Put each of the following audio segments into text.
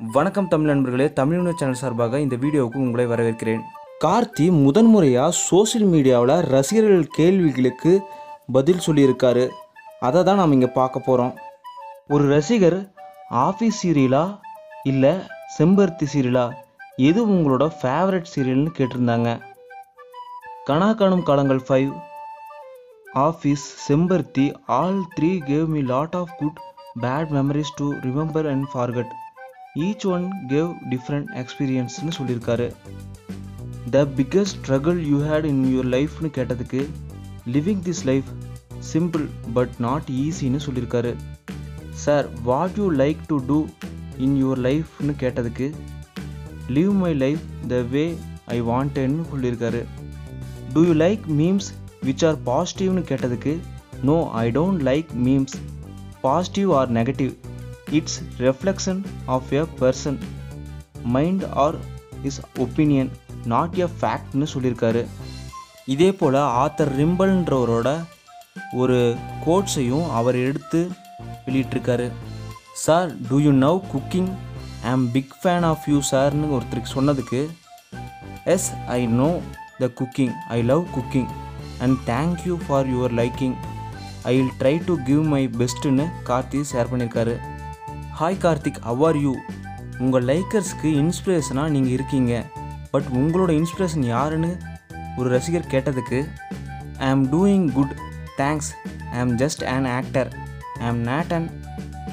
வணக்கம் தமிழ் நண்பர்களே தமிழ் சேனல் சார்பாக இந்த வீடியோவுக்கு உங்களை வரவேற்கிறேன். கார்த்தி முதன்முறையாக சோஷியல் மீடியாவில் ரசிகர்கள் கேள்விகளுக்கு பதில் சொல்லியிருக்காரு. அதை தான் நாம் இங்கே பார்க்க போகிறோம் ஒரு ரசிகர் ஆஃபீஸ் சீரியலா இல்லை செம்பருத்தி சீரியலா எது உங்களோட ஃபேவரட் சீரியல்னு கேட்டிருந்தாங்க. Kana Kaanum Kaalangal five office Sembaruthi all three gave me lot of good bad memories to remember and forget each one gave different எக்ஸ்பீரியன்ஸ்னு சொல்லியிருக்காரு. The biggest struggle you had in your லைஃப்னு கேட்டதுக்கு living this life simple but not ஈஸின்னு சொல்லியிருக்காரு. Sir what you like to do in your லைஃப்னு கேட்டதுக்கு live my life the way I வாண்டேன்னு சொல்லியிருக்காரு. Do you like memes which are பாசிட்டிவ்னு கேட்டதுக்கு no I don't like memes positive or negative it's reflection of a person mind or is opinion not a ஃபேக்ட்னு சொல்லியிருக்காரு. இதே போல் author ரிம்பல்ன்றவரோட ஒரு கோட்ஸையும் அவர் எடுத்து வெளியிட்டிருக்காரு. Sir do you now cooking I am big fan of you சார்னு ஒருத்தருக்கு சொன்னதுக்கு yes I know the cooking I love cooking and thank you for your liking I will try to give my பெஸ்ட்டுன்னு Karthi share பண்ணியிருக்காரு. Hi Karthik are you உங்கள் லைக்கர்ஸ்க்கு இன்ஸ்பிரேஷனாக நீங்கள் இருக்கீங்க. பட் உங்களோட இன்ஸ்பிரேஷன் யாருன்னு ஒரு ரசிகர் கேட்டதுக்கு ஐ ஆம் டூயிங் குட் தேங்க்ஸ் ஐ ஆம் just an actor I am not an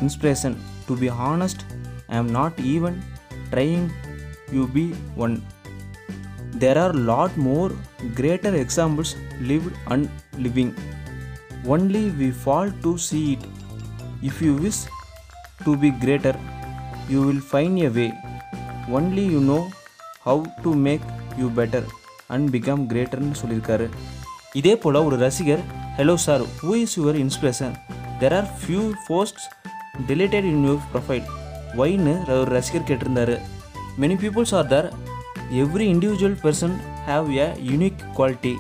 inspiration to be honest I am not even trying you be one there are lot more greater examples lived and living. Only we fall to see it. If you wish to be greater you will find a way. Only you know how to make you better and become greaterன்னு சொல்லியிருக்காரு. இதே போல் ஒரு ரசிகர் hello sir who is your inspiration there are few posts deleted in your profile ஒயின்னு ஒரு ரசிகர் கேட்டிருந்தாரு. Many peoples are there every individual person have a unique quality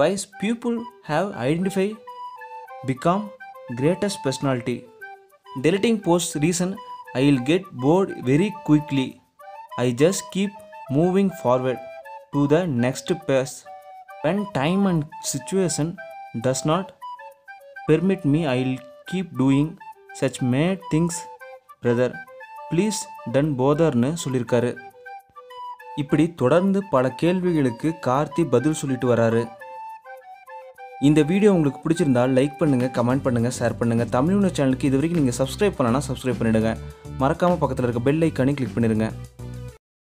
wise people have identify become greatest personality deleting posts reason I will get bored very quickly. I just keep moving forward to the next pace. When time and situation does not permit me, I will keep doing such mad things, brother. Please don't போதர்னு சொல்லியிருக்காரு இப்படி தொடர்ந்து பல கேள்விகளுக்கு கார்த்தி பதில் சொல்லிட்டு வராரு இந்த video உங்களுக்கு பிடிச்சிருந்தால் லைக் பண்ணுங்கள் கமெண்ட் பண்ணுங்கள் ஷேர் பண்ணுங்கள் தமிழ் சேனலுக்கு இது வரைக்கும் நீங்கள் சப்ஸ்கிரைப் பண்ணலன்னா சப்ஸ்கிரைப் பண்ணிவிடுங்க மறக்காமல் பக்கத்தில் இருக்க பெல் ஐக்கானே கிளிக் பண்ணிடுங்க.